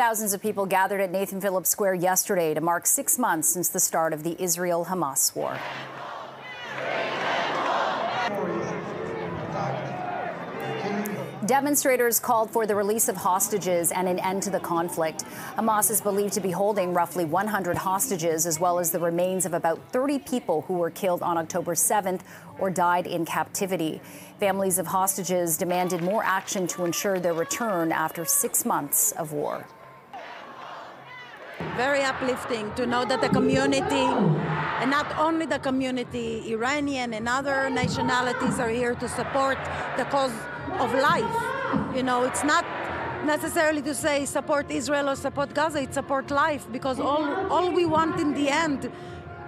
Thousands of people gathered at Nathan Phillips Square yesterday to mark six months since the start of the Israel Hamas war. Demonstrators called for the release of hostages and an end to the conflict. Hamas is believed to be holding roughly 100 hostages, as well as the remains of about 30 people who were killed on October 7th or died in captivity. Families of hostages demanded more action to ensure their return after six months of war. Very uplifting to know that the community, and not only the community, Iranian and other nationalities are here to support the cause of life. You know, it's not necessarily to say support Israel or support Gaza, it's support life because all, all we want in the end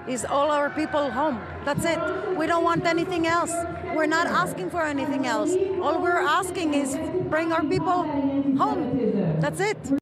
is all our people home. That's it. We don't want anything else. We're not asking for anything else. All we're asking is bring our people home. That's it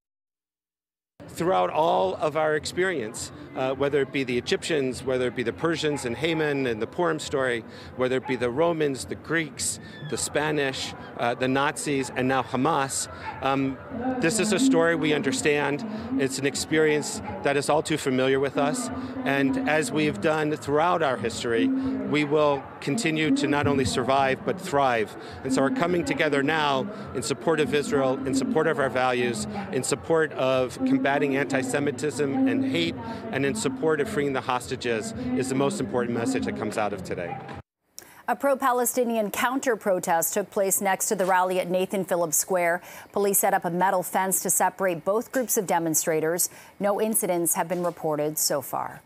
throughout all of our experience, uh, whether it be the Egyptians, whether it be the Persians and Haman and the Purim story, whether it be the Romans, the Greeks, the Spanish, uh, the Nazis, and now Hamas. Um, this is a story we understand. It's an experience that is all too familiar with us. And as we've done throughout our history, we will continue to not only survive, but thrive. And so we're coming together now in support of Israel, in support of our values, in support of combating combating anti-Semitism and hate and in support of freeing the hostages is the most important message that comes out of today. A pro Palestinian counter protest took place next to the rally at Nathan Phillips Square. Police set up a metal fence to separate both groups of demonstrators. No incidents have been reported so far.